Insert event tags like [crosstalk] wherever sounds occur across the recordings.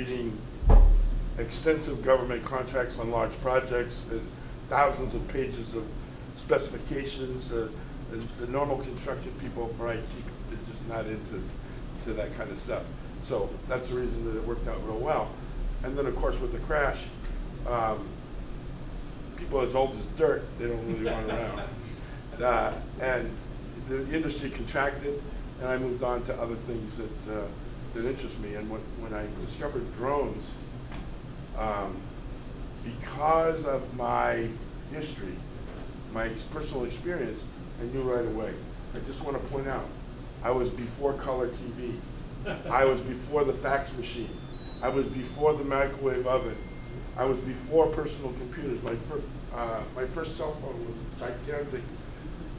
reading extensive government contracts on large projects, and thousands of pages of specifications. Uh, the, the normal construction people for IT, they're just not into to that kind of stuff. So that's the reason that it worked out real well. And then, of course, with the crash, um, people as old as dirt, they don't really want around. [laughs] Uh, and the, the industry contracted, and I moved on to other things that, uh, that interest me. And when, when I discovered drones, um, because of my history, my ex- personal experience, I knew right away. I just want to point out, I was before color TV. [laughs] I was before the fax machine. I was before the microwave oven. I was before personal computers. My first, uh, my first cell phone was a gigantic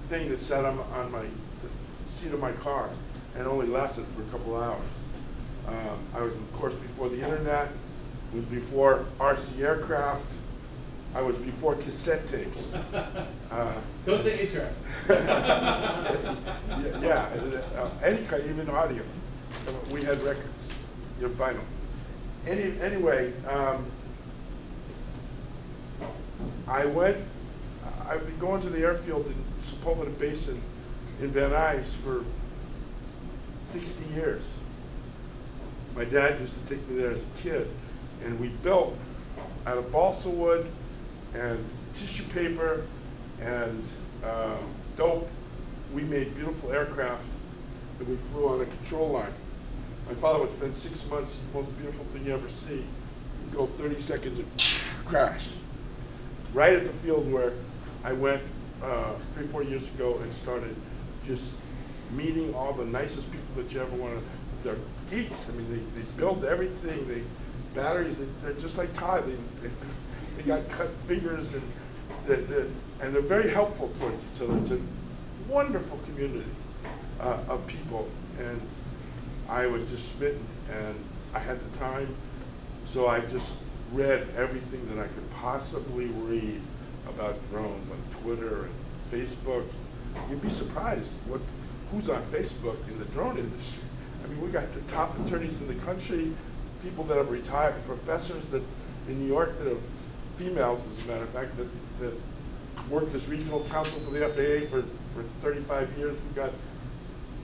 thing that sat on, on my the seat of my car and only lasted for a couple hours. Um, I was, of course, before the internet. it Was before RC aircraft. I was before cassette tapes. [laughs] Uh, Don't say interesting. [laughs] [laughs] yeah, yeah, uh, any kind, even audio. We had records, you know, vinyl. Any, anyway, um, I went, I've been going to the airfield in Sepulveda Basin in Van Nuys for 60 years. My dad used to take me there as a kid, and we built out of balsa wood and tissue paper and um, dope. We made beautiful aircraft that we flew on a control line. My father would spend six months, the most beautiful thing you ever see. He'd go 30 seconds and [laughs] crash. Right at the field where I went uh, three, four years ago and started just meeting all the nicest people that you ever want to. They're geeks. I mean, they, they build everything. They batteries. They, they're just like Ty. They, they, they got cut fingers and they, they, and they're very helpful towards each other. It's a wonderful community uh, of people, and I was just smitten, and I had the time, so I just read everything that I could possibly read about drones on Twitter and Facebook. You'd be surprised what who's on Facebook in the drone industry. I mean, we got the top attorneys in the country, people that have retired, professors that in New York that have females, as a matter of fact, that, that worked as regional counsel for the FAA for, for 35 years. We've got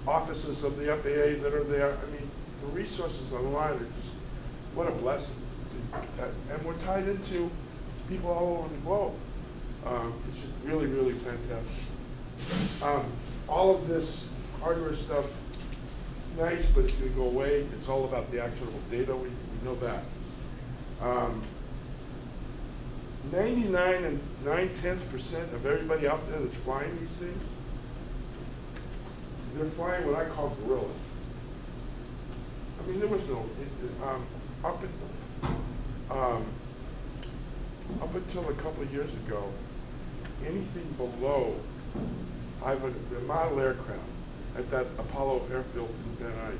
offices of the FAA that are there. I mean, the resources online are just, what a blessing. And we're tied into people all over the globe. Um, it's just really, really fantastic. Um, all of this hardware stuff, nice, but it's going to go away. It's all about the actionable data. We, we know that. Um, 99 and 9 tenths percent of everybody out there that's flying these things, they're flying what I call guerrilla. I mean, there was no, it, um, up, in, um, up until a couple of years ago, anything below 500, the model aircraft at that Apollo airfield in Van Nuys,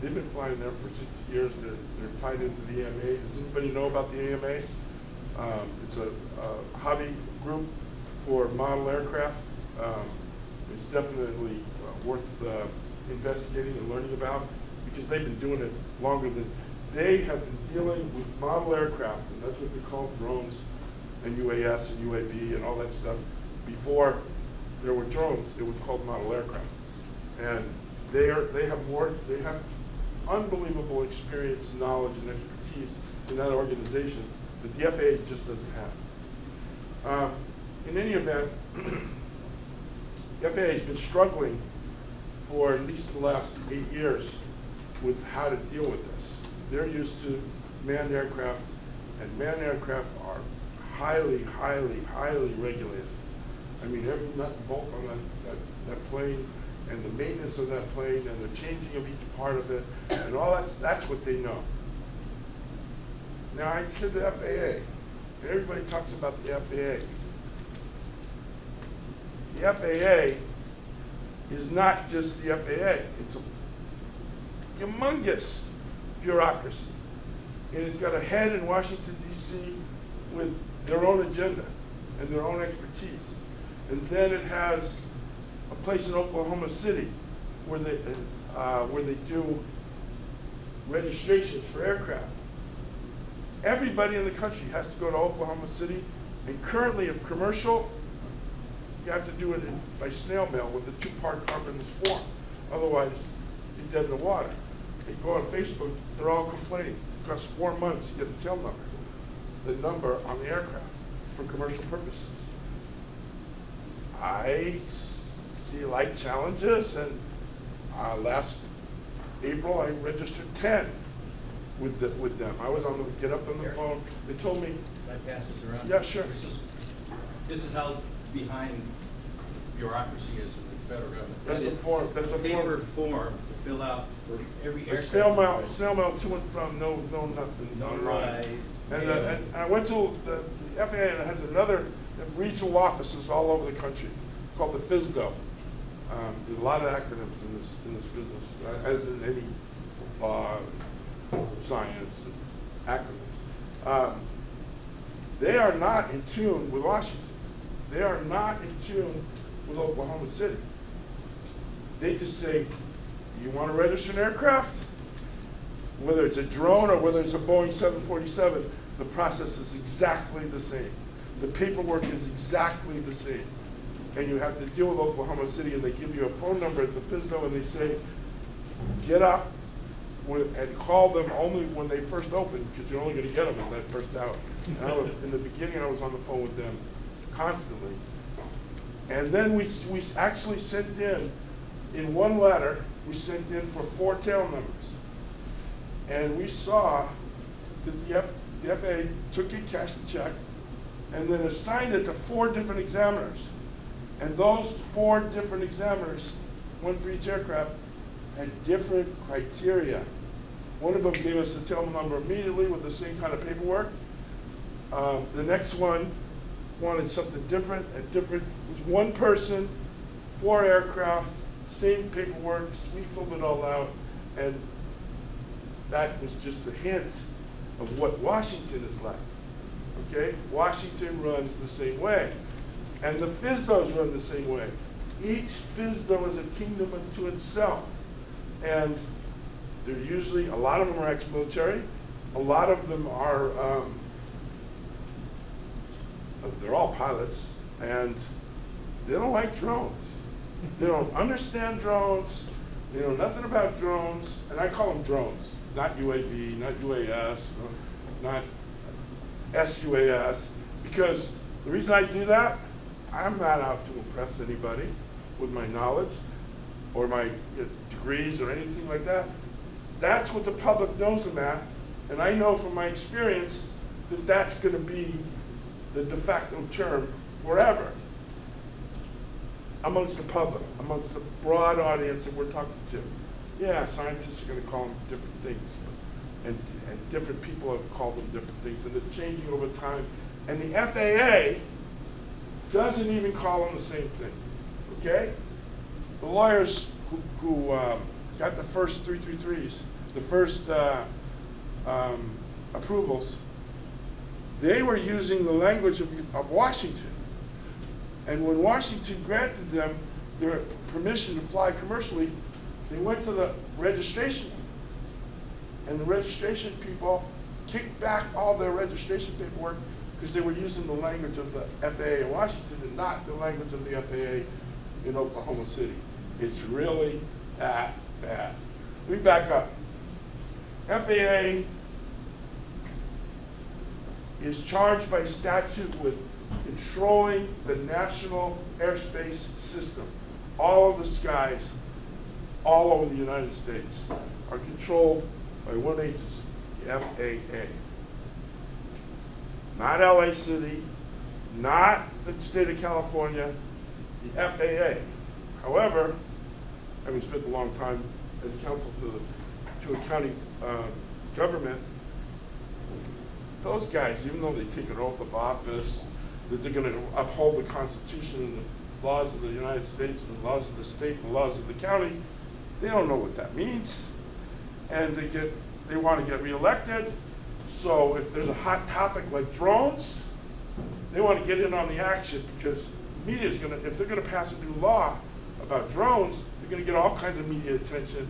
they've been flying there for 60 years. They're, they're tied into the AMA. Does anybody know about the AMA? Um, it's a, a, hobby group for model aircraft. Um, it's definitely uh, worth uh, investigating and learning about because they've been doing it longer than they have been dealing with model aircraft, and that's what they call drones and UAS and UAV and all that stuff. Before there were drones, it was called model aircraft, and they are they have more they have unbelievable experience, knowledge, and expertise in that organization that the FAA just doesn't have. Um, in any event, [clears throat] the FAA has been struggling for at least the last eight years with how to deal with this. They're used to manned aircraft, and manned aircraft are highly, highly, highly regulated. I mean, every nut and bolt on that, that, that plane, and the maintenance of that plane, and the changing of each part of it, and all that, that's what they know. Now, I said the FAA, and everybody talks about the FAA. The FAA is not just the FAA, it's a humongous bureaucracy. And it's got a head in Washington, D.C. with their own agenda and their own expertise. And then it has a place in Oklahoma City where they, uh, where they do registrations for aircraft everybody in the country has to go to Oklahoma City. And currently, if commercial, you have to do it in, by snail mail with a two-part carbonless form. Otherwise, you're dead in the water. You go on Facebook, they're all complaining. It costs four months to get the tail number, the number on the aircraft for commercial purposes. I light challenges, and uh, last April I registered 10 with, the, with them. I was on the get up on the Here. phone. They told me, Can I pass this around? Yeah, sure. This is, this is how behind bureaucracy is in the federal government. That's That a form- that's a Paper form. form to fill out for every like aircraft. snail mail, snail mail to and from, no, no nothing, no. Notarized. And, uh, and I went to the, the FAA has another regional offices all over the country called the FSDO. Um, a lot of acronyms in this in this business, uh, as in any law, science, and acronyms. Um, they are not in tune with Washington. They are not in tune with Oklahoma City. They just say, "You want to register an aircraft? whether it's a drone or whether it's a Boeing 747, the process is exactly the same. The paperwork is exactly the same. And you have to deal with Oklahoma City, and they give you a phone number at the FSDO, and they say, get up and call them only when they first open, because you're only going to get them in that first hour. Was, in the beginning, I was on the phone with them constantly. And then we, we actually sent in, in one letter, we sent in for four tail numbers. And we saw that the, F, the FAA took a cashed a check and then assigned it to four different examiners. And those four different examiners, one for each aircraft, had different criteria. One of them gave us the tail number immediately with the same kind of paperwork. Um, the next one wanted something different, a different, it was one person, four aircraft, same paperwork, we filled it all out, and that was just a hint of what Washington is like. Okay? Washington runs the same way. And the FSDOs run the same way. Each FSDO is a kingdom unto itself. And they're usually, a lot of them are ex-military, a lot of them are, um, they're all pilots, and they don't like drones. They don't understand drones, they know nothing about drones, and I call them drones, not UAV, not UAS, not SUAS, because the reason I do that, I'm not out to impress anybody with my knowledge or my degrees or anything like that. That's what the public knows them at, and I know from my experience that that's going to be the de facto term forever amongst the public, amongst the broad audience that we're talking to. Yeah, scientists are going to call them different things, but, and, and different people have called them different things, and they're changing over time. And the FAA doesn't even call them the same thing. Okay? The lawyers who, who um, got the first 333s, the first uh, um, approvals, they were using the language of, of Washington. And when Washington granted them their permission to fly commercially, they went to the registration. And the registration people kicked back all their registration paperwork because they were using the language of the FAA in Washington and not the language of the FAA in Oklahoma City. It's really that bad. Let me back up. FAA is charged by statute with controlling the national airspace system. All of the skies, all over the United States, are controlled by one agency, the FAA. Not LA City, not the state of California, the FAA. However, having spent a long time as counsel to the, to a county uh, government, those guys, even though they take an oath of office, that they're going to uphold the Constitution and the laws of the United States and the laws of the state and the laws of the county, they don't know what that means. And they get, they want to get reelected. So if there's a hot topic like drones, they want to get in on the action because media is going to, if they're going to pass a new law about drones, they're going to get all kinds of media attention,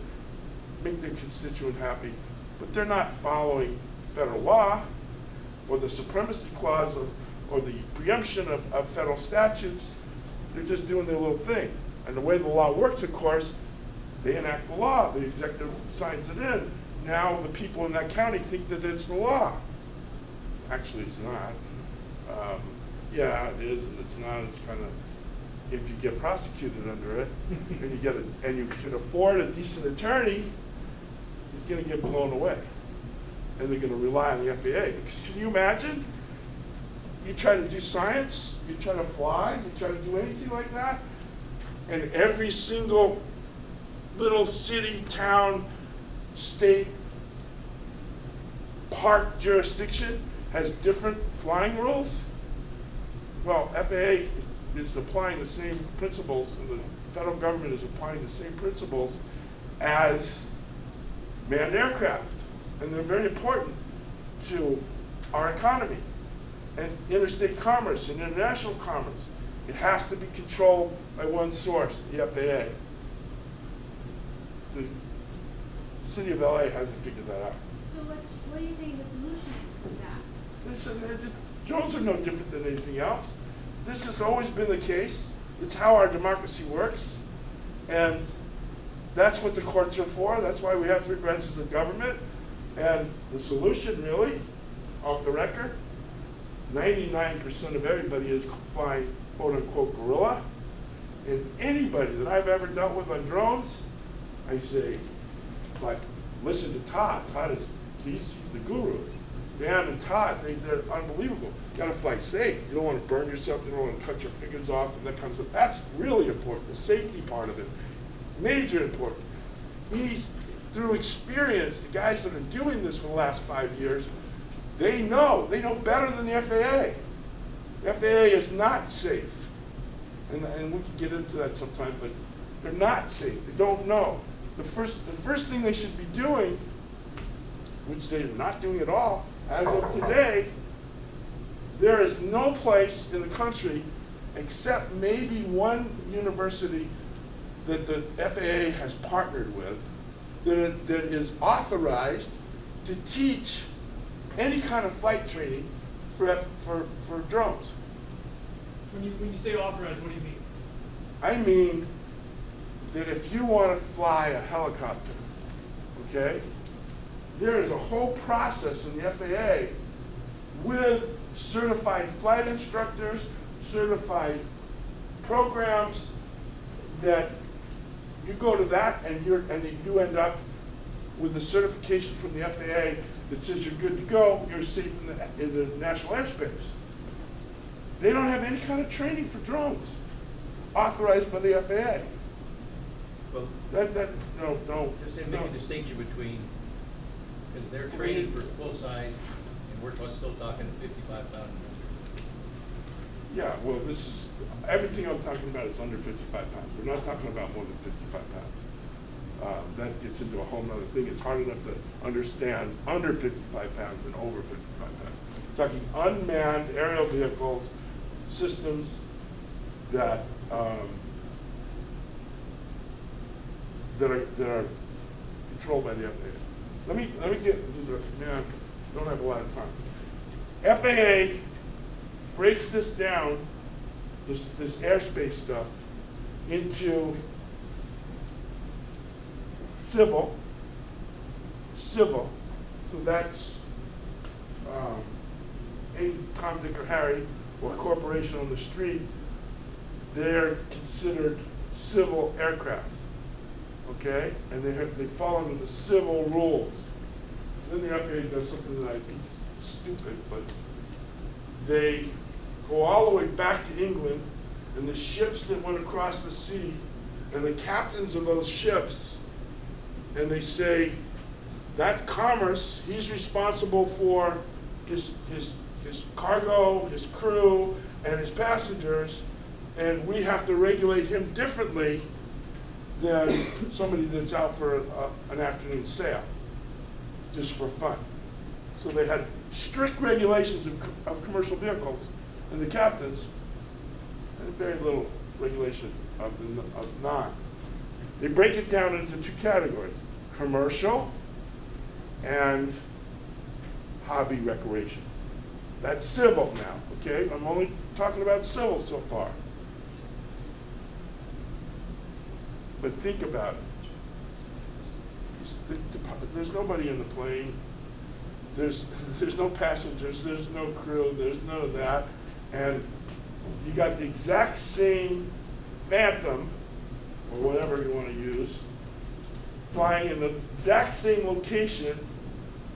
make their constituent happy, but they're not following federal law. or the supremacy clause of, or the preemption of, of federal statutes. They're just doing their little thing. And the way the law works, of course, they enact the law, the executive signs it in. Now the people in that county think that it's the law. Actually, it's not. Um, yeah, it is, and it's not. It's kind of if you get prosecuted under it, and you get a, and you can afford a decent attorney, he's going to get blown away, and they're going to rely on the FAA. Because can you imagine? You try to do science, you try to fly, you try to do anything like that, and every single little city, town, state, park jurisdiction has different flying rules. Well, FAA is, applying the same principles, and the federal government is applying the same principles as manned aircraft. And they're very important to our economy and interstate commerce and international commerce. It has to be controlled by one source, the FAA. The city of LA hasn't figured that out. So what's, what do you think the solution is to that? They said they're just- drones are no different than anything else. This has always been the case. It's how our democracy works. And that's what the courts are for. That's why we have three branches of government. And the solution, really, off the record, 99% of everybody is flying quote unquote gorilla. And anybody that I've ever dealt with on drones, I say, like, listen to Todd. Todd is, he's, he's the guru. Dan and Todd, they, they're unbelievable. You gotta fly safe. You don't wanna burn yourself, you don't wanna cut your fingers off and that comes up. That's really important, the safety part of it. Major important. He's, through experience, the guys that are doing this for the last five years, they know, they know better than the FAA. The FAA is not safe. And, and we can get into that sometime, but they're not safe. They don't know. The first, the first thing they should be doing, which they're not doing at all, as of today, there is no place in the country except maybe one university that the FAA has partnered with that, that is authorized to teach any kind of flight training for, F- for, for drones. When you, when you say authorized, what do you mean? I mean that if you want to fly a helicopter, okay, there is a whole process in the FAA with certified flight instructors, certified programs that you go to that and you're and you end up with a certification from the FAA that says you're good to go, you're safe in the, in the national airspace. They don't have any kind of training for drones authorized by the FAA. Well, That, that, no, no. just say no. a distinction between, because they're training for full-size, and we're t- still talking fifty-five pound. Yeah, well, this is, everything I'm talking about is under fifty-five pounds. We're not talking about more than fifty-five pounds. Uh, that gets into a whole nother thing. It's hard enough to understand under fifty-five pounds and over fifty-five pounds. We're talking unmanned aerial vehicles, systems that, um, that are, that are controlled by the FAA. Let me, let me get, man, don't have a lot of time. FAA breaks this down, this, this airspace stuff, into civil, civil, so that's, um, any Tom, Dick, or Harry, or corporation on the street, they're considered civil aircraft, okay? And they have, they fall under the civil rules. Then the FAA does something that I think is stupid, but they go all the way back to England, and the ships that went across the sea, and the captains of those ships, and they say, that commerce, he's responsible for his, his, his cargo, his crew, and his passengers, and we have to regulate him differently than somebody that's out for a, an afternoon sail, just for fun. So they had strict regulations of, of commercial vehicles and the captains, and very little regulation of the, of non. They break it down into two categories, commercial and hobby recreation. That's civil now, okay? I'm only talking about civil so far. But think about it. There's nobody in the plane. There's, [laughs] there's no passengers, there's no crew, there's none of that. And you got the exact same Phantom, or whatever you want to use, flying in the exact same location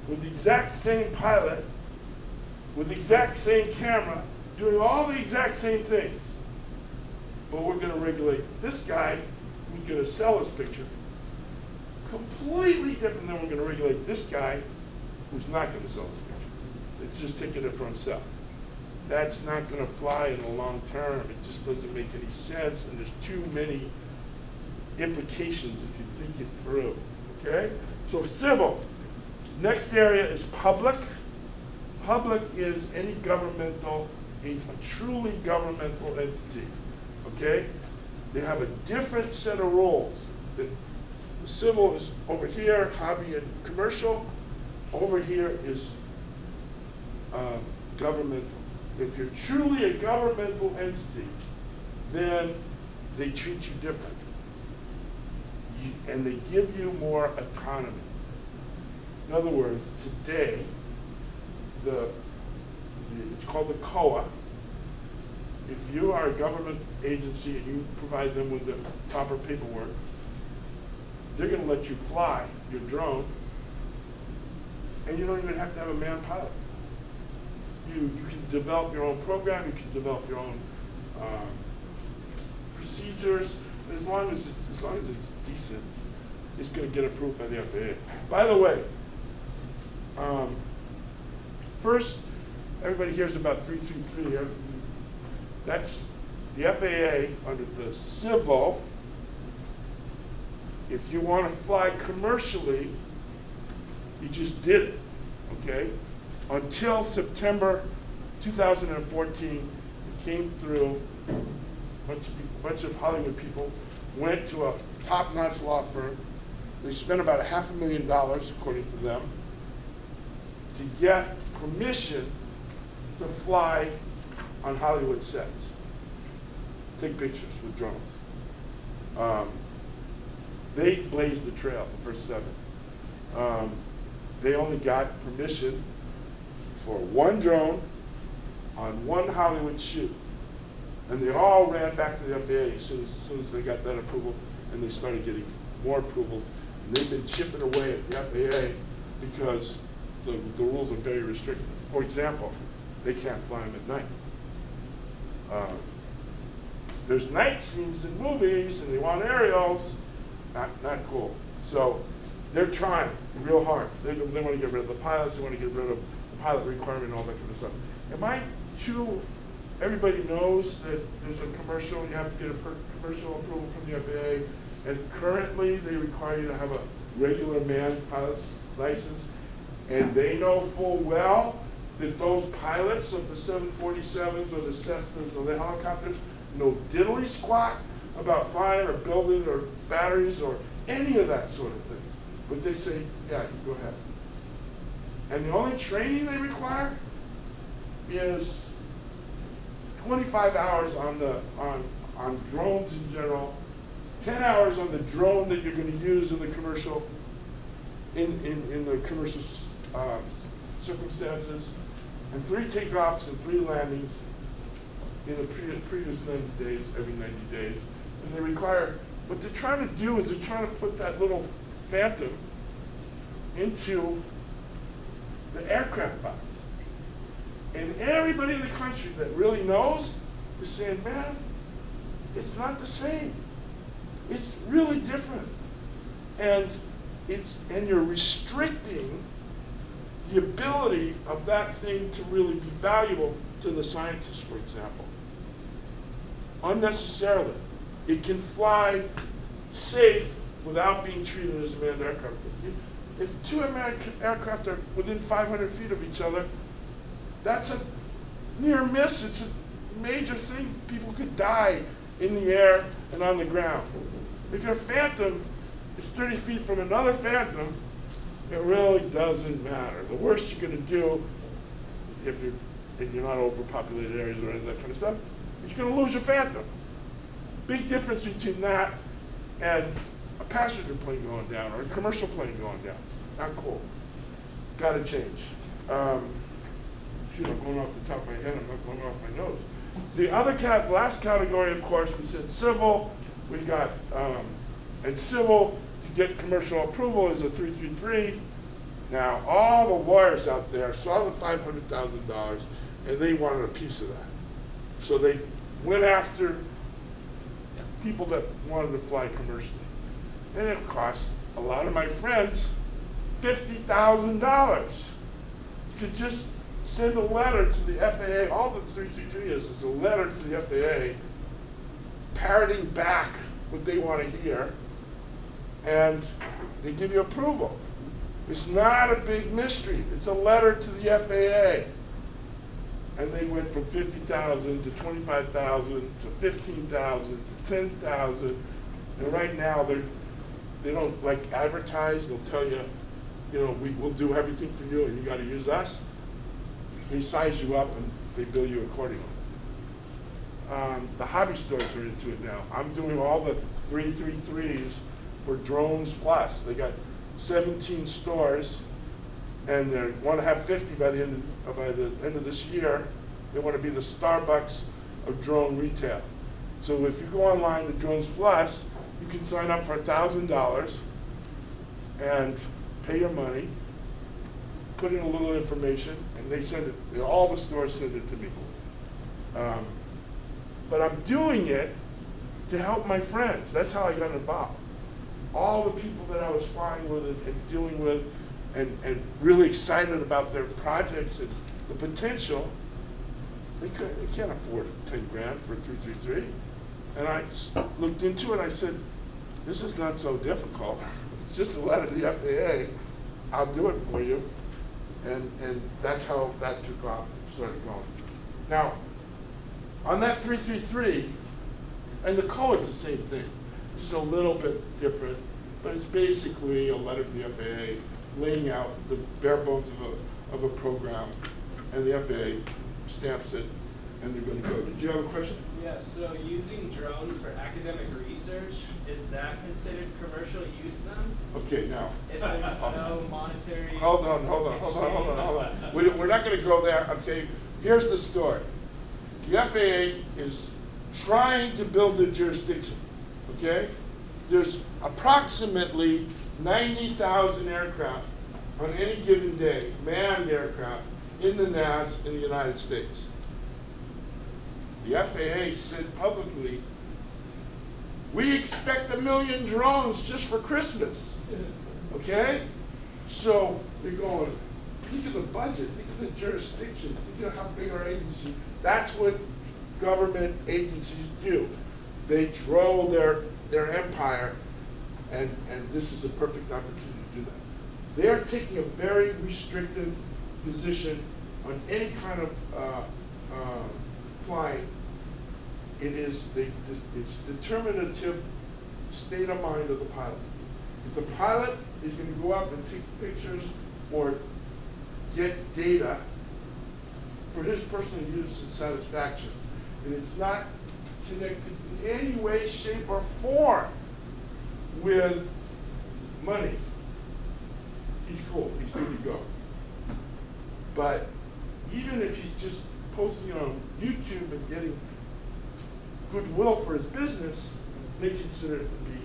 with the exact same pilot, with the exact same camera, doing all the exact same things. But we're going to regulate this guy who's going to sell his picture completely different than we're going to regulate this guy who's not going to sell his picture. It's just taking it for himself. That's not going to fly in the long term. It just doesn't make any sense, and there's too many implications if you think it through. Okay? So civil. Next area is public. Public is any governmental, a truly governmental entity. Okay? They have a different set of rules. The the civil is over here, hobby and commercial. Over here is um, governmental. If you're truly a governmental entity, then they treat you different. You, and they give you more autonomy. In other words, today, the, the it's called the COA. If you are a government agency and you provide them with the proper paperwork, they're going to let you fly your drone, and you don't even have to have a manned pilot. You, you can develop your own program, you can develop your own um, procedures, as long as, it, as long as it's decent, it's going to get approved by the FAA. By the way, um, first, everybody hears about 333. That's the FAA under the civil. If you want to fly commercially, you just did it, okay? Until September 2014, it came through, a bunch of, peop- bunch of Hollywood people went to a top-notch law firm. They spent about a half a million dollars, according to them, to get permission to fly on Hollywood sets, take pictures with drones. Um, they blazed the trail, the first seven. Um, they only got permission for one drone on one Hollywood shoot. And they all ran back to the FAA as soon as, as soon as they got that approval, and they started getting more approvals. And they've been chipping away at the FAA because the, the rules are very restrictive. For example, they can't fly them at night. Um, there's night scenes in movies, and they want aerials. Not, not cool. So they're trying real hard. They, they want to get rid of the pilots. They want to get rid of the pilot requirement and all that kind of stuff. Am I too? Everybody knows that there's a commercial. You have to get a commercial approval from the FAA, and currently they require you to have a regular manned pilot's license. And they know full well that those pilots of the 747s or the Cessnas or the helicopters know diddly squat about flying or building or batteries or any of that sort of thing. But they say, yeah, you go ahead. And the only training they require is 25 hours on the on on drones in general, 10 hours on the drone that you're going to use in the commercial in in, in the commercial um, circumstances, and three takeoffs and three landings in the previous, previous 90 days, every 90 days. And they require, what they're trying to do is they're trying to put that little phantom into the aircraft box. And everybody in the country that really knows is saying, man, it's not the same. It's really different. And it's and you're restricting the ability of that thing to really be valuable to the scientists, for example. Unnecessarily. It can fly safe without being treated as a manned aircraft. If two American aircraft are within 500 feet of each other, that's a near miss. It's a major thing. People could die in the air and on the ground. If your Phantom is 30 feet from another Phantom, it really doesn't matter. The worst you're going to do, if you're and you're not overpopulated areas or any of that kind of stuff, but you're gonna lose your phantom. Big difference between that and a passenger plane going down or a commercial plane going down. Not cool. Gotta change. Um, shoot, I'm going off the top of my head, I'm not going off my nose. The other cat, last category, of course, we said civil. We got, um, and civil to get commercial approval is a three three three. Now, all the lawyers out there saw the five hundred thousand dollars and they wanted a piece of that. So they went after people that wanted to fly commercially. And it cost a lot of my friends fifty thousand dollars to just send a letter to the FAA. All the 333 is is a letter to the FAA parroting back what they want to hear, and they give you approval. It's not a big mystery. It's a letter to the FAA. And they went from 50,000 to 25,000 to 15,000 to 10,000. And right now, they're, they don't like advertise. They'll tell you, you know, we will do everything for you and you got to use us. They size you up and they bill you accordingly. Um, the hobby stores are into it now. I'm doing all the 333s for Drones Plus. They got 17 stores and they want to have 50 by the end of, uh, by the end of this year. They want to be the Starbucks of drone retail. So if you go online to Drones Plus, you can sign up for $1,000 and pay your money, put in a little information, and they send it, all the stores send it to me. Um, but I'm doing it to help my friends. That's how I got involved. All the people that I was flying with and, dealing with and, and really excited about their projects and the potential, they, could, they can't afford 10 grand for 333. And I looked into it, I said, this is not so difficult. [laughs] It's just a letter to the FAA. I'll do it for you. And, and that's how that took off and started going. Now, on that 333, and the code is the same thing. It's just a little bit different, but it's basically a letter to the FAA laying out the bare bones of a, of a program, and the FAA stamps it, and they're gonna go. Did you have a question? Yeah, so using drones for academic research, is that considered commercial use then? Okay, now, If there's no [laughs] monetary. hold on, hold on, hold on, hold on, hold on. [laughs] We, we're not gonna go there, okay? Here's the story. The FAA is trying to build a jurisdiction, okay? There's approximately ninety thousand aircraft on any given day, manned aircraft, in the NAS in the United States. The FAA said publicly, we expect a million drones just for Christmas. Okay? So you're going, think of the budget, think of the jurisdiction, think of how big our agency, that's what government agencies do. They grow their, their empire, and, and this is a perfect opportunity to do that. They're taking a very restrictive position on any kind of, uh, uh, flying. It is, the, it's determinative state of mind of the pilot. If the pilot is gonna go up and take pictures or get data for his personal use and satisfaction, and it's not connected in any way, shape, or form with money, he's cool, he's good to go. But even if he's just posting on YouTube and getting goodwill for his business, they consider it to be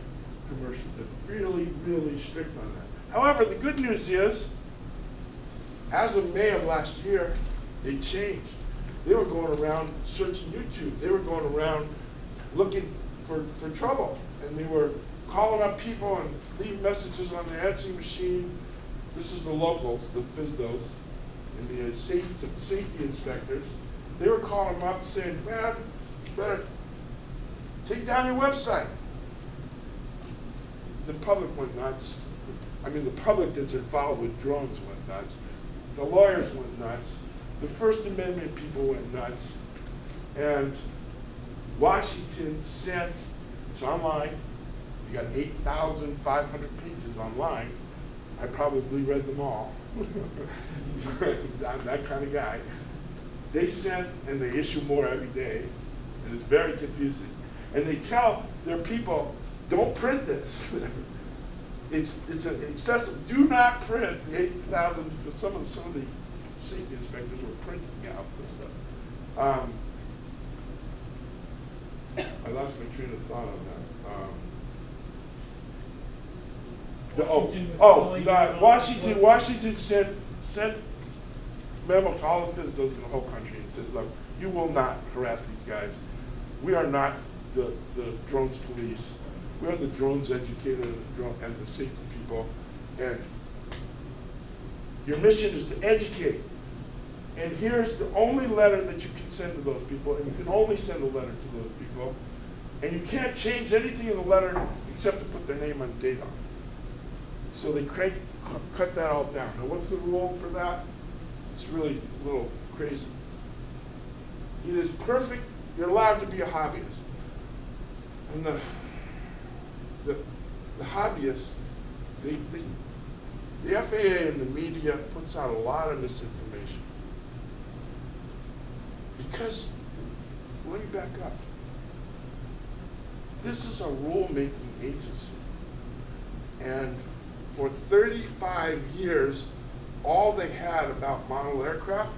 commercial. They're really, really strict on that. However, the good news is, as of May of last year, they changed. They were going around searching YouTube. They were going around looking for, for trouble. And they were calling up people and leaving messages on the answering machine. This is the locals, the FSDOs, and the uh, safety, safety inspectors. They were calling them up saying, man, you better take down your website. The public went nuts. I mean, the public that's involved with drones went nuts. The lawyers went nuts. The First Amendment people went nuts. And Washington sent, it's online, you got 8,500 pages online. I probably read them all. [laughs] I'm that kind of guy. they sent, and they issue more every day, and it's very confusing. And they tell their people, don't print this. [laughs] it's it's a excessive. Do not print the eight thousand. Some of some of the safety inspectors were printing out the stuff. Um, I lost my train of thought on that. Um, the, oh, oh, uh, Washington, Washington sent, sent memo to all officials in the whole country and said, look, you will not harass these guys. We are not the, the drones police. We are the drones educator and the drone, and the safety people. And your mission is to educate. And here's the only letter that you can send to those people, and you can only send a letter to those people. And you can't change anything in the letter except to put their name and date on it. So they crank, cut that all down. Now, what's the rule for that? It's really a little crazy. It is perfect, you're allowed to be a hobbyist. And the, the, the hobbyists, they, they, the FAA and the media puts out a lot of misinformation. Because, let me back up. This is a rulemaking agency. And for 35 years, all they had about model aircraft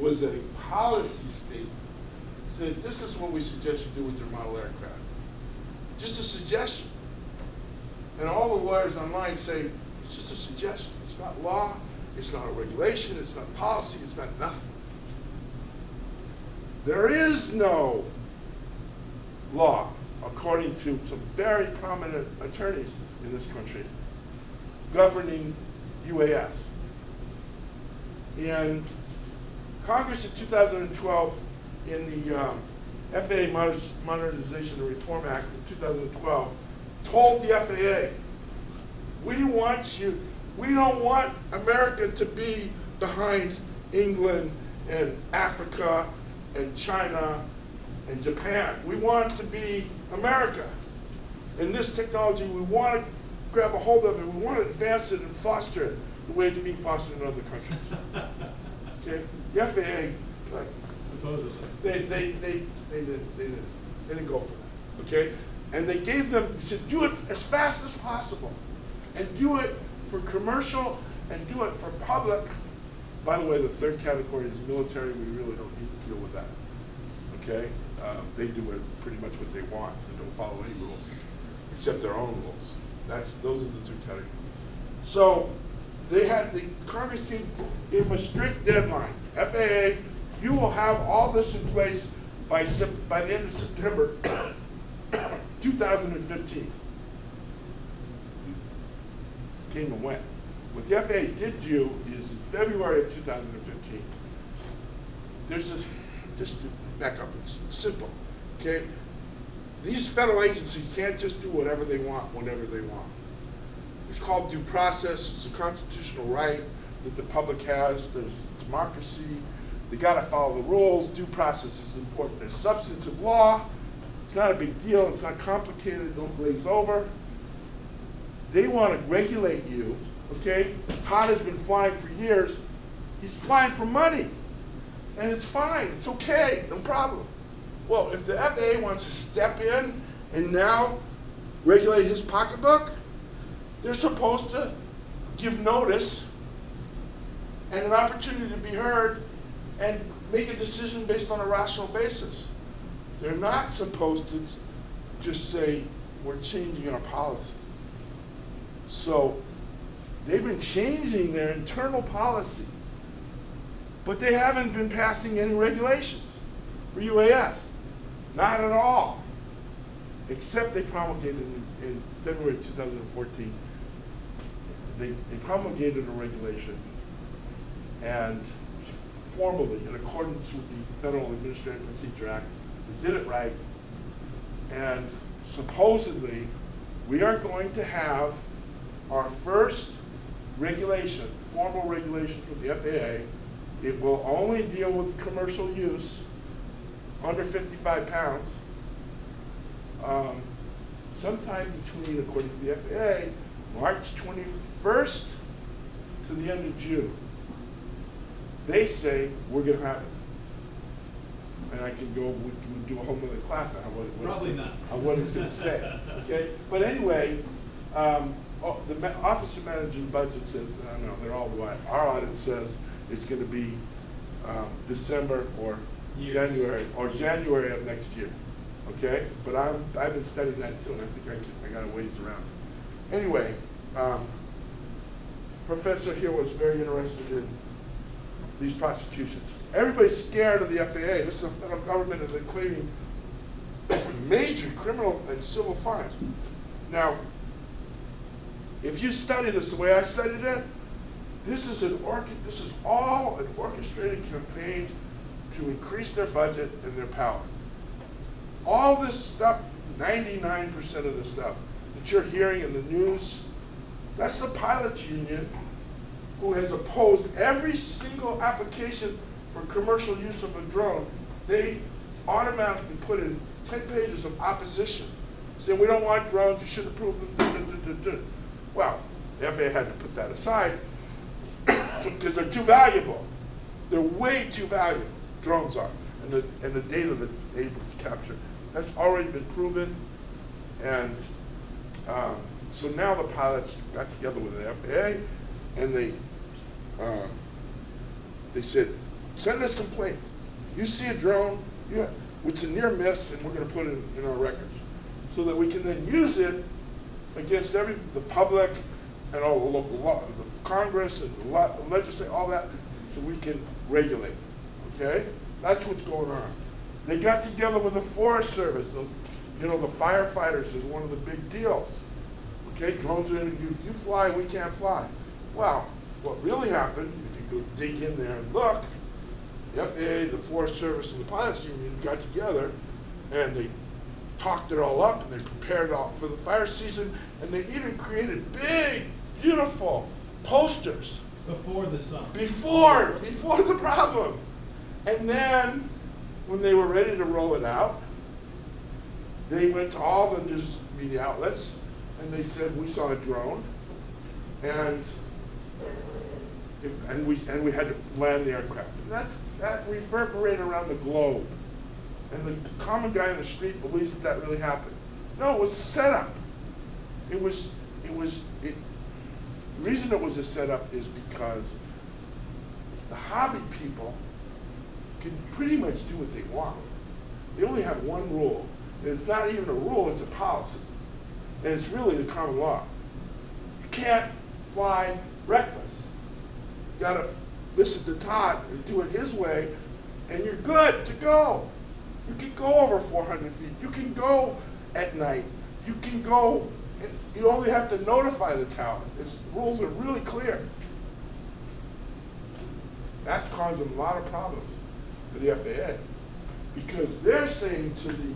was a policy statement. Said, this is what we suggest you do with your model aircraft. Just a suggestion. And all the lawyers online say, it's just a suggestion. It's not law, it's not a regulation, it's not policy, it's not nothing. There is no law, according to some very prominent attorneys in this country, governing UAS. And Congress in 2012, in the um, FAA Modernization and Reform Act of 2012, told the FAA, we want you, we don't want America to be behind England and Africa and China and Japan. We want to be America. In this technology, we want to grab a hold of it, we want to advance it and foster it the way it's being fostered in other countries. Okay? The FAA, like, Supposedly. they, they, they, they didn't, they didn't, they didn't go for that, okay? And they gave them, said, do it as fast as possible, and do it for commercial, and do it for public. By the way, the third category is military, we really don't need to deal with that, okay? Uh, they do it pretty much what they want, they don't follow any rules, except their own rules. That's, those are the two categories. So, they had, the Congress gave, gave them a strict deadline. FAA, you will have all this in place by by the end of September, [coughs] two thousand and fifteen. Came and went. What the FAA did do is in February of two thousand and fifteen, there's this, just to back up, it's simple, okay? These federal agencies can't just do whatever they want, whenever they want. It's called due process, it's a constitutional right that the public has, there's democracy, they gotta follow the rules, due process is important. There's substantive law, it's not a big deal, it's not complicated, don't glaze over. They wanna regulate you, okay? Todd has been flying for years, he's flying for money. And it's fine, it's okay, no problem. Well, if the FAA wants to step in and now regulate his pocketbook, they're supposed to give notice and an opportunity to be heard and make a decision based on a rational basis. They're not supposed to just say, we're changing our policy. So they've been changing their internal policy, but they haven't been passing any regulations for UAS. Not at all. Except they promulgated in, in February 2014 they, they promulgated a regulation and formally, in accordance with the Federal Administrative Procedure Act, we did it right. And supposedly, we are going to have our first regulation, formal regulation from the FAA. It will only deal with commercial use under 55 pounds. Um, sometime between, according to the FAA, March 21st to the end of June. They say we're going to have it. and I can go, we can do a whole nother class on what. what- Probably not. On what it's gonna say, [laughs] okay? But anyway, um, oh, the ma- Office of Managing Budget says, no, no, they're all right. Our audit says it's gonna be, um, December or Years. January, or Years. January of next year, okay? But I'm, I've been studying that too, and I think I, can- I got a ways around. Anyway, um, Professor here was very interested in these prosecutions. Everybody's scared of the FAA. This is a federal government and they're claiming major criminal and civil fines. Now, if you study this the way I studied it, this is an orche- this is all an orchestrated campaign to increase their budget and their power. All this stuff, 99% of the stuff that you're hearing in the news, that's the pilots union who has opposed every single application for commercial use of a drone. They automatically put in 10 pages of opposition, saying we don't want drones, you should approve them. Duh, duh, duh, duh, duh." Well, the FAA had to put that aside because they're too valuable. They're way too valuable, drones are, and the, and the data that they're able to capture. That's already been proven, and um, so now the pilots got together with the FAA, and they, uh, they said, send us complaints. You see a drone, you, it's a near miss, and we're gonna put it in our records. So that we can then use it against every, the public and all the local law, the Congress and the le- legislature, all that, so we can regulate, okay? That's what's going on. They got together with the Forest Service, those, you know, the firefighters is one of the big deals. Okay, drones are, you, you fly, we can't fly. Well, what really happened, if you go dig in there and look, the FAA, the Forest Service, and the pilots union got together and they talked it all up and they prepared it all for the fire season and they even created big, beautiful posters Before the sun. before, before the problem. And then, when they were ready to roll it out, they went to all the news media outlets and they said, we saw a drone. And if, and we, and we had to land the aircraft. And that's, that reverberated around the globe. And the common guy in the street believes that that really happened. No, it was a setup. It was, it was, it, the reason it was a setup is because the hobby people can pretty much do what they want. They only have one rule. And it's not even a rule, it's a policy. And it's really the common law. You can't fly reckless. You gotta listen to Todd and do it his way, and you're good to go. You can go over 400 feet. You can go at night. You can go, and you only have to notify the tower. Its rules are really clear. That's causing a lot of problems for the FAA because they're saying to the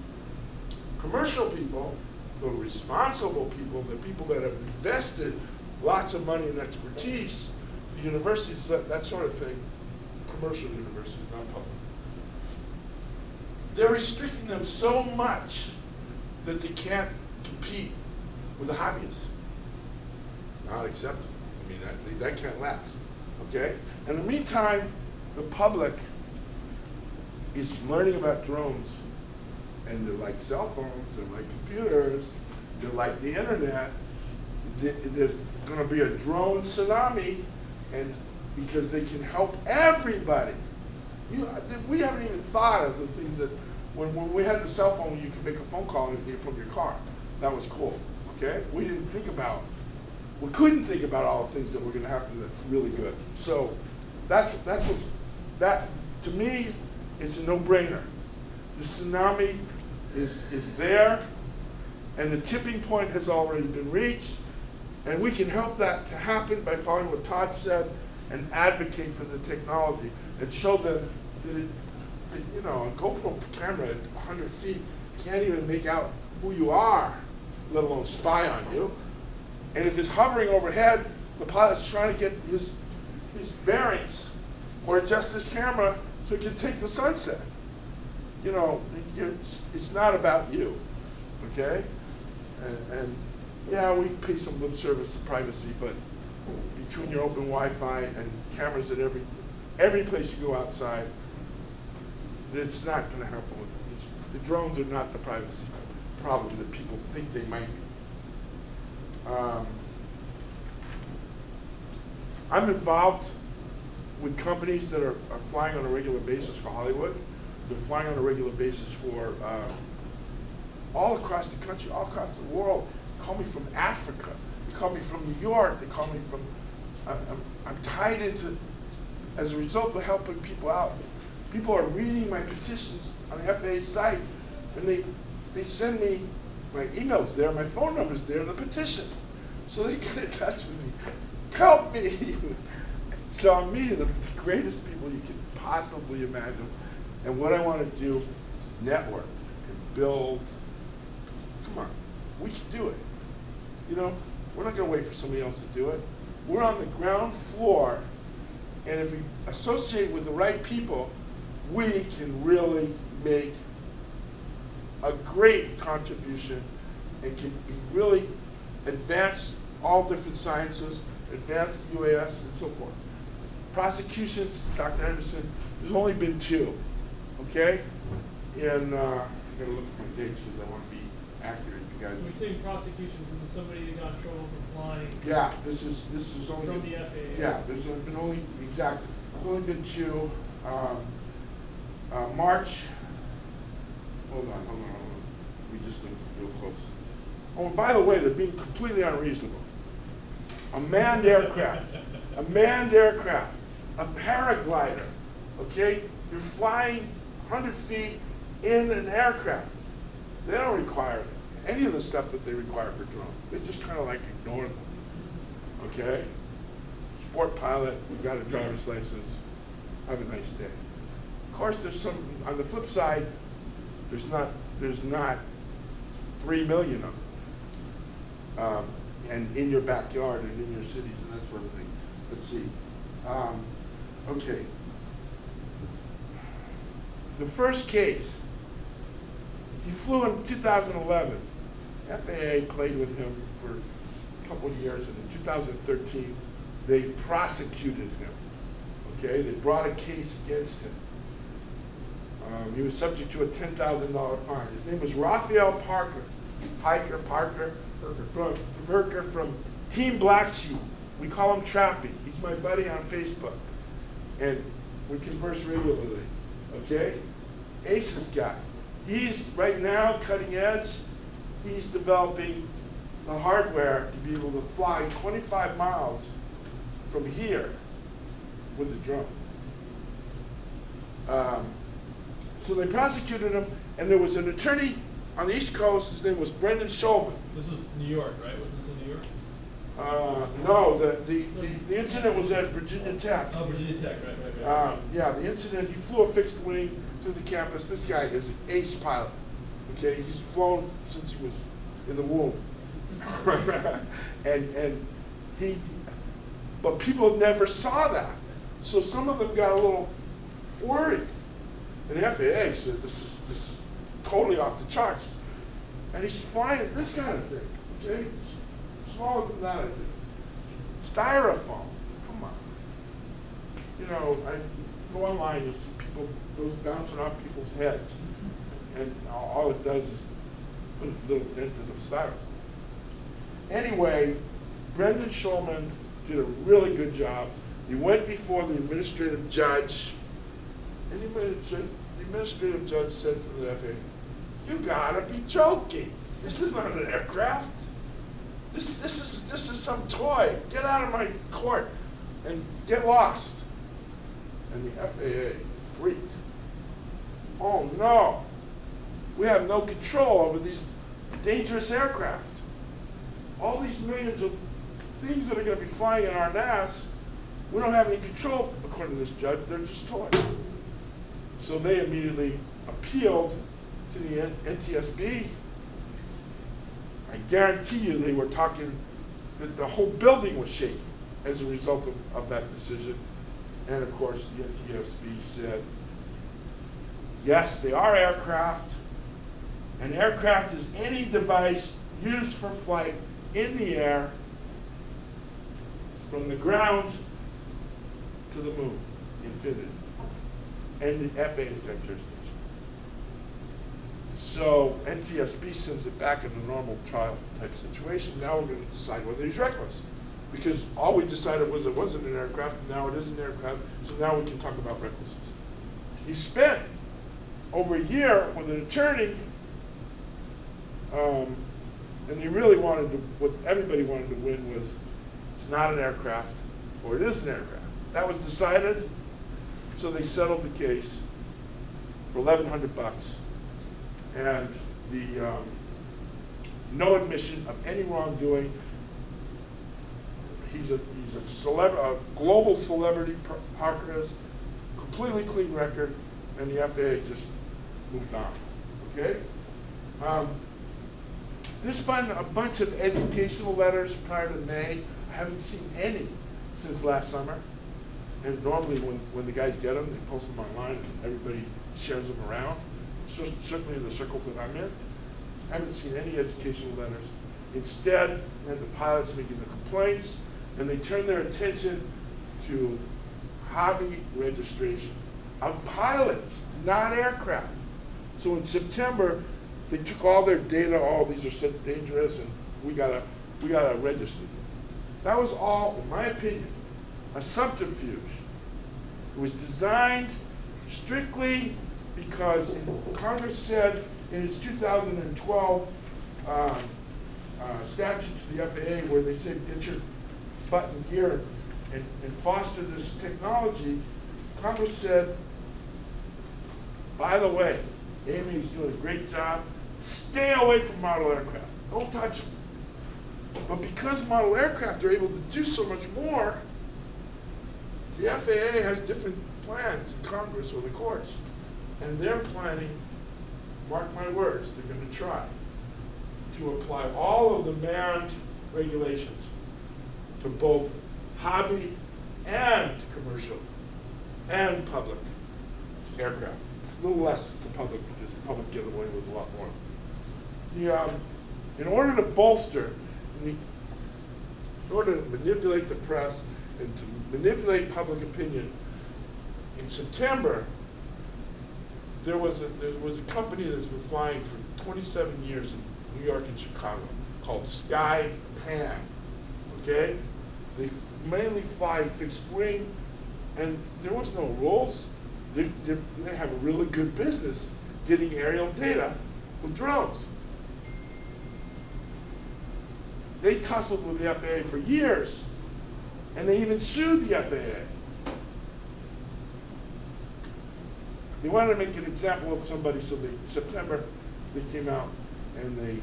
commercial people, the responsible people, the people that have invested lots of money and expertise, the universities, that, that sort of thing, commercial universities, not public. They're restricting them so much that they can't compete with the hobbyists. Not acceptable. I mean, that, that can't last. Okay? In the meantime, the public is learning about drones, and they're like cell phones, they're like computers, they're like the internet. There- There's going to be a drone tsunami, and because they can help everybody. You, we haven't even thought of the things that when, when we had the cell phone, you could make a phone call from your car. That was cool. Okay, we didn't think about we couldn't think about all the things that were going to happen that's really good. So that's that's what that to me it's a no-brainer. The tsunami is is there, and the tipping point has already been reached, and we can help that to happen by following what Todd said and advocate for the technology and show them that, it, you know a GoPro camera at 100 feet can't even make out who you are, let alone spy on you. And if it's hovering overhead, the pilot's trying to get his, his bearings or adjust his camera so he can take the sunset. You know, it's, it's not about you, okay? And, and yeah, we pay some lip service to privacy, but between your open Wi-Fi and cameras at every every place you go outside, it's not gonna happen with, it's, the drones are not the privacy problem that people think they might be. Um, I'm involved with companies that are, are flying on a regular basis for Hollywood. They're flying on a regular basis for, uh, all across the country, all across the world. They call me from Africa. They call me from New York. They call me from. I'm, I'm tied into, as a result of helping people out. People are reading my petitions on the FAA site, and they they send me my emails there, my phone number's there, the petition, so they get in touch with me. Help me! [laughs] so I'm meeting the, the greatest people you can possibly imagine, and what I want to do is network and build come on, we can do it. You know, we're not gonna wait for somebody else to do it. We're on the ground floor, and if we associate with the right people, we can really make a great contribution and can be really advance all different sciences, advance the UAS and so forth. Prosecutions, Dr. Anderson, there's only been two, okay? And, uh, I gotta look at my dates because I wanna be accurate, you guys. When we say prosecutions, this is somebody that got in trouble for flying Yeah, this is, this is only. from the FAA. Yeah, there's been only, exactly, there's only been two, um, uh, March, hold on, hold on, hold on, we just look real close. Oh, by the way, they're being completely unreasonable. A manned aircraft, a manned aircraft, a paraglider, okay? You're flying hundred feet in an aircraft. They don't require any of the stuff that they require for drones. They just kind of like ignore them, okay? Sport pilot, we got a driver's license, have a nice day. Course, there's some, on the flip side, there's not, there's not three million of them. Um, and in your backyard and in your cities and that sort of thing. Let's see. Um, okay. The first case, he flew in 2011. FAA played with him for a couple of years, and in 2013, they prosecuted him. Okay, they brought a case against him. Um, he was subject to a ten thousand dollar fine. His name was Raphael Parker, Piker Parker, Herker from Team Black Sheep. We call him Trappy. He's my buddy on Facebook, and we converse regularly. Okay, Ace's guy. He's right now cutting edge. He's developing the hardware to be able to fly 25 miles from here with a drone. Um, so they prosecuted him, and there was an attorney on the East Coast. His name was Brendan Schulman. This was New York, right? Was this in New York? Uh, no, the, the, the, the incident was at Virginia Tech. Oh, Virginia Tech, right, right, right. Uh, yeah, the incident, he flew a fixed wing through the campus. This guy is an ace pilot. Okay, he's flown since he was in the womb. [laughs] and, and he, but people never saw that. So some of them got a little worried. And the FAA said, this is, this is totally off the charts. And he's flying this kind of thing, okay? Smaller than that, I think. Styrofoam, come on. You know, I go online, you'll see people, those bouncing off people's heads. And all it does is put a little dent in the styrofoam. Anyway, Brendan Schulman did a really good job. He went before the administrative judge, and the administrative, judge said to the FAA, "You gotta be joking! This is not an aircraft. This, this is this is some toy. Get out of my court and get lost." And the FAA freaked. Oh no! We have no control over these dangerous aircraft all these millions of things that are going to be flying in our NAS, we don't have any control, according to this judge. They're just toys. So they immediately appealed to the NTSB. I guarantee you they were talking, that the whole building was shaking as a result of, of that decision. And of course, the NTSB said, yes, they are aircraft. An aircraft is any device used for flight in the air from the ground to the moon, infinity. And the FAA's got jurisdiction. So NTSB sends it back in a normal trial type situation. Now we're gonna decide whether he's reckless. Because all we decided was it wasn't an aircraft, now it is an aircraft, so now we can talk about recklessness. He spent over a year with an attorney, um, and he really wanted to, what everybody wanted to win was, it's not an aircraft, or it is an aircraft. That was decided, so they settled the case for eleven hundred bucks. And the, um, no admission of any wrongdoing. He's a, he's a celeb, a global celebrity, Par- Parker completely clean record, and the FAA just moved on, okay? Um, there's been a bunch of educational letters prior to May. I haven't seen any since last summer. And normally when, when the guys get them, they post them online and everybody shares them around. So certainly in the circles that I'm in. I haven't seen any educational letters. Instead, we had the pilots making the complaints and they turned their attention to hobby registration of pilots, not aircraft. So in September, they took all their data, all these are so dangerous, and we gotta, we gotta register them. That was all, in my opinion, a subterfuge. It was designed strictly because Congress said in its 2012 um, uh, statute to the FAA where they said get your butt in gear and, and foster this technology, Congress said, by the way, AMA is doing a great job. Stay away from model aircraft. Don't touch them. But because model aircraft are able to do so much more, the FAA has different plans in Congress or the courts. And they're planning, mark my words, they're going to try to apply all of the manned regulations to both hobby and commercial and public aircraft. A little less to the public because the public get away with a lot more. The, um, in order to bolster, in order to manipulate the press and to manipulate public opinion, in September, there was a, there was a company that's been flying for 27 years in New York and Chicago called Sky Pan. Okay? They mainly fly fixed wing, and there was no rules. They, they, they have a really good business getting aerial data with drones. They tussled with the FAA for years, and they even sued the FAA. They wanted to make an example of somebody, so they, September, they came out and they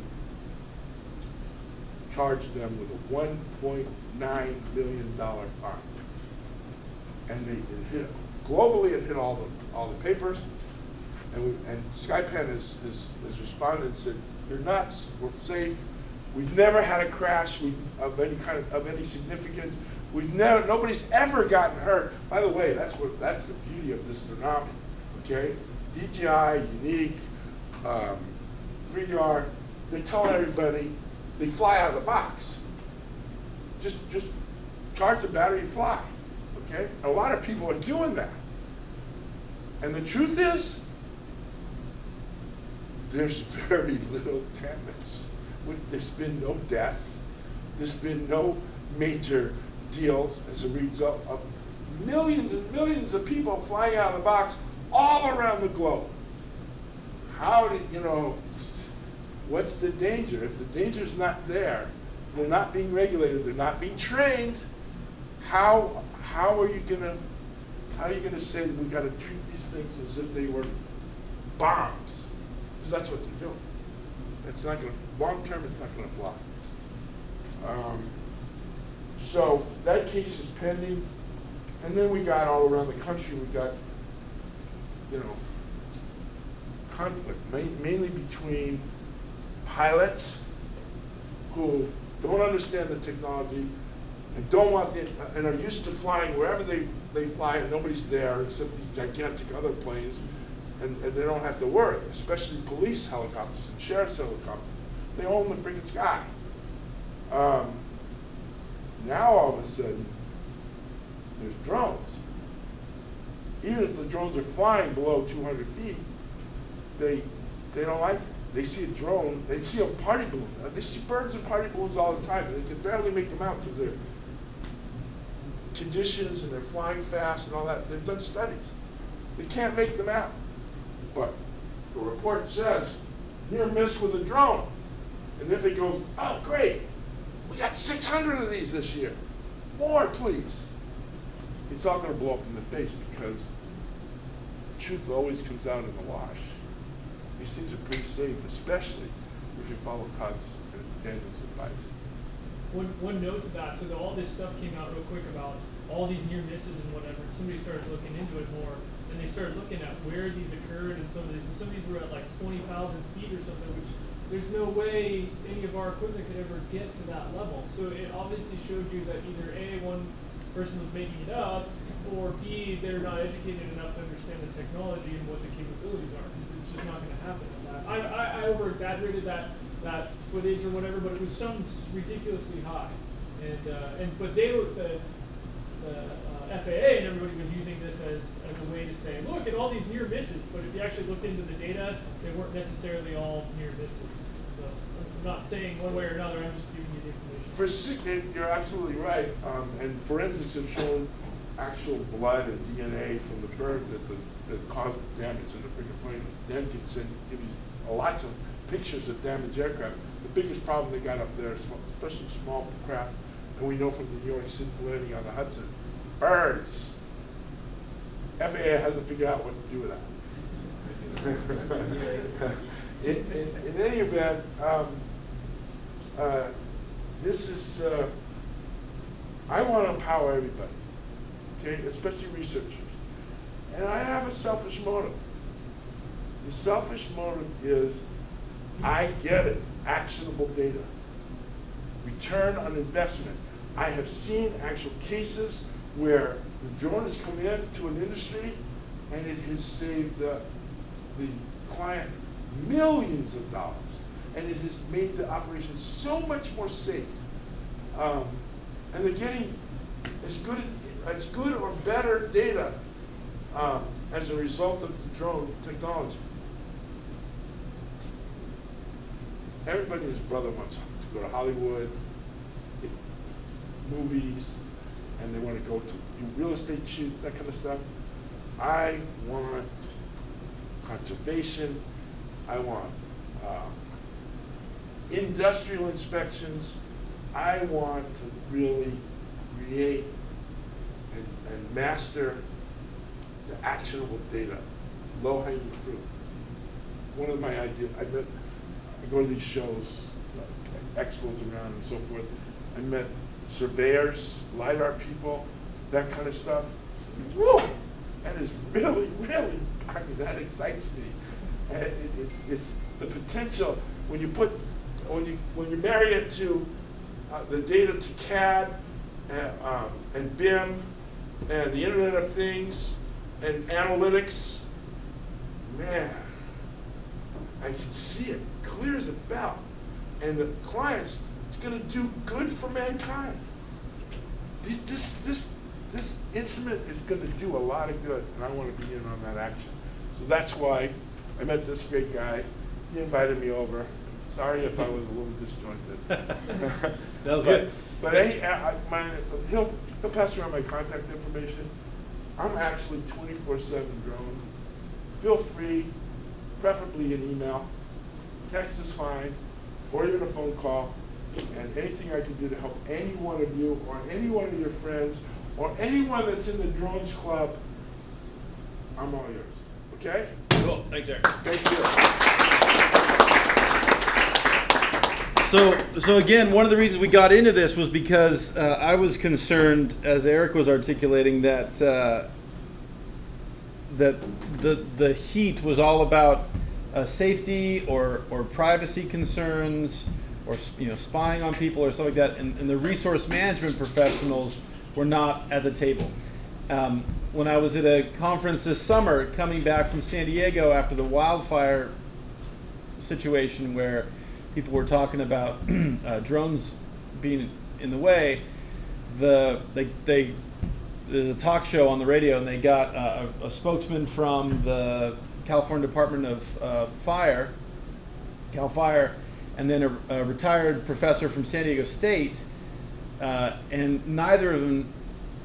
charged them with a one point nine million dollar fine. And they, it hit, globally, it hit all the, all the papers. And we, and SkyPan has, has, has responded and said, you're nuts, we're safe. We've never had a crash we, of any kind of, of any significance. We've never, nobody's ever gotten hurt. By the way, that's what, that's the beauty of this tsunami, okay? DJI, Yuneec, um, 3DR, they're telling everybody, they fly out of the box. Just, just charge the battery, fly, okay? A lot of people are doing that. And the truth is, there's [laughs] very little damage. There's been no deaths. There's been no major deals as a result of millions and millions of people flying out of the box all around the globe. How do you know? What's the danger? If the danger's not there, they're not being regulated, they're not being trained. How how are you gonna how are you gonna say that we got to treat these things as if they were bombs? Because that's what they're doing. It's not gonna long term. It's not gonna fly. Um, so that case is pending, and then we got all around the country. We got you know conflict, ma- mainly between pilots who don't understand the technology and don't want the, and are used to flying wherever they, they fly and nobody's there except these gigantic other planes and, and they don't have to worry, especially police helicopters and sheriff's helicopters. They own the freaking sky. Um, now all of a sudden, there's drones. Even if the drones are flying below 200 feet, they they don't like it. They see a drone, they see a party balloon. Uh, They see birds and party balloons all the time, and they can barely make them out because they're conditions and they're flying fast and all that. They've done studies. They can't make them out. But the report says near miss with a drone. And if it goes, oh great, we got 600 of these this year. More, please. It's all going to blow up in the face because the truth always comes out in the wash. These things are pretty safe, especially if you follow Todd's and Daniel's advice. One, one note to that, so that all this stuff came out real quick about all these near misses and whatever. Somebody started looking into it more, and they started looking at where these occurred, and some of these, and some of these were at like twenty thousand feet or something, which there's no way any of our equipment could ever get to that level. So it obviously showed you that either a one person was making it up, or b they're not educated enough to understand the technology and what the capabilities are. Because it's just not going to happen. I, I, I over exaggerated that that footage or whatever, but it was some ridiculously high. And uh, and but they were the the FAA and everybody was using this as, as a way to say, look at all these near misses. But if you actually looked into the data, they weren't necessarily all near misses. So I'm not saying one way or another. I'm just giving you the information. For sick, you're absolutely right. Um, and forensics have shown actual blood and DNA from the bird that, the, that caused the damage in the plane. Dan can send, give you lots of pictures of damaged aircraft. The biggest problem they got up there, especially small craft, and we know from the New York City landing on the Hudson, birds. FAA hasn't figured out what to do with that. [laughs] in, in, in any event, um, uh, this is, uh, I want to empower everybody, okay, especially researchers. And I have a selfish motive. The selfish motive is I get it, actionable data. Return on investment. I have seen actual cases where the drone has come in to an industry and it has saved the, the client millions of dollars. And it has made the operation so much more safe. Um, and they're getting as good, as good or better data um, as a result of the drone technology. Everybody and his brother wants to go to Hollywood, movies, and they want to go to do real estate shoots, that kind of stuff. I want conservation. I want uh, industrial inspections. I want to really create and, and master the actionable data, low hanging fruit. One of my ideas, I met, I go to these shows, like expos around and so forth. I met surveyors, LiDAR people, that kind of stuff. Whoa! That is really, really, I mean, that excites me. And it, it's, it's the potential when you put, when you, when you marry it to uh, the data to CAD and, um, and BIM and the Internet of Things and analytics, man, I can see it clear as a bell. And the clients, going to do good for mankind. This, this, this, this instrument is going to do a lot of good, and I want to be in on that action. So that's why I met this great guy. He invited me over. Sorry if I was a little disjointed. [laughs] That was good. But any, I, I- my, he'll, he'll pass around my contact information. I'm actually 24/7 drone. Feel free, preferably an email. Text is fine, or even a phone call. And anything I can do to help any one of you, or any one of your friends, or anyone that's in the drones club, I'm all yours. Okay? Cool, thanks, Erick. Thank you. So, so again, one of the reasons we got into this was because uh, I was concerned, as Erick was articulating, that uh, that the the heat was all about uh, safety or or privacy concerns, or you know spying on people or something like that, and, and the resource management professionals were not at the table. Um, when I was at a conference this summer, coming back from San Diego after the wildfire situation where people were talking about [clears throat] uh, drones being in the way, the they, they there's a talk show on the radio and they got uh, a, a spokesman from the California Department of uh, Fire Cal Fire, and then a, a retired professor from San Diego State, uh, and neither of them,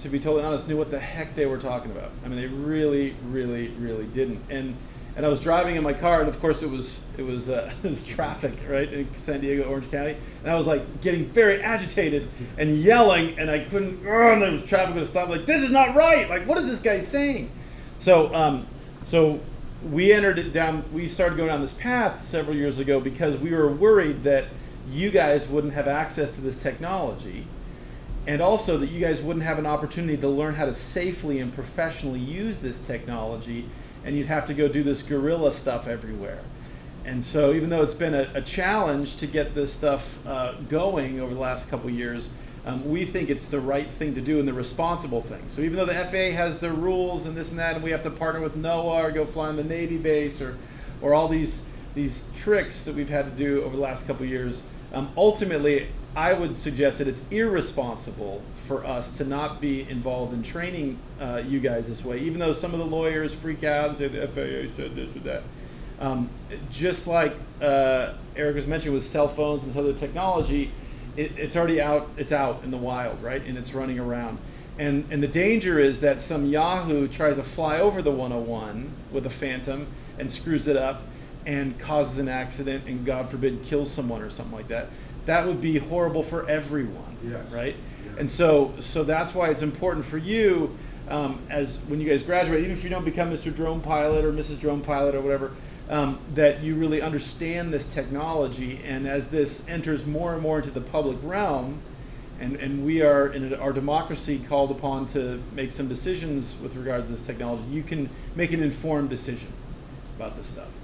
to be totally honest, knew what the heck they were talking about. I mean, they really, really, really didn't. And and I was driving in my car, and of course it was it was uh, [laughs] it was traffic right in San Diego, Orange County, and I was like getting very agitated and yelling, and I couldn't. Oh, and the traffic was stopped. Like this is not right. Like what is this guy saying? So um, so we entered it down. We started going down this path several years ago because we were worried that you guys wouldn't have access to this technology and also that you guys wouldn't have an opportunity to learn how to safely and professionally use this technology and you'd have to go do this guerrilla stuff everywhere and so even though it's been a, a challenge to get this stuff uh, going over the last couple years um, we think it's the right thing to do and the responsible thing so even though the faa has their rules and this and that and we have to partner with noaa or go fly on the navy base or, or all these, these tricks that we've had to do over the last couple years um, ultimately I would suggest that it's irresponsible for us to not be involved in training uh, you guys this way, even though some of the lawyers freak out and say the FAA said this or that. Um, just like uh, Erick was mentioning with cell phones and this other technology, it, it's already out. It's out in the wild, right? And it's running around. And and the danger is that some Yahoo tries to fly over the 101 with a Phantom and screws it up and causes an accident and God forbid kills someone or something like that that would be horrible for everyone, Yes. right? Yeah. And so, so that's why it's important for you, um, as when you guys graduate, even if you don't become Mr. Drone Pilot or Mrs. Drone Pilot or whatever, um, that you really understand this technology. And as this enters more and more into the public realm, and, and we are in our democracy called upon to make some decisions with regard to this technology, you can make an informed decision about this stuff.